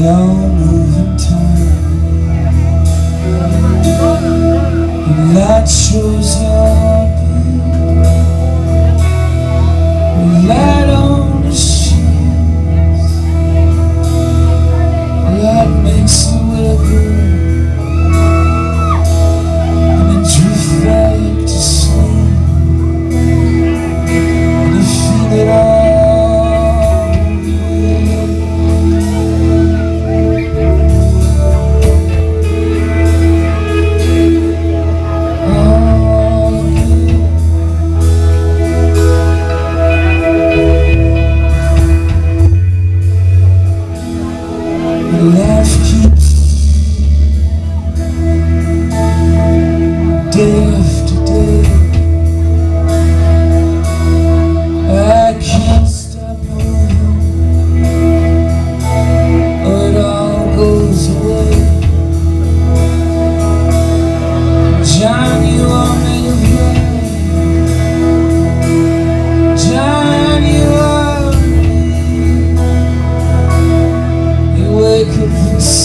moving time And light shows up. Light on the sheets Light makes que eu fiz.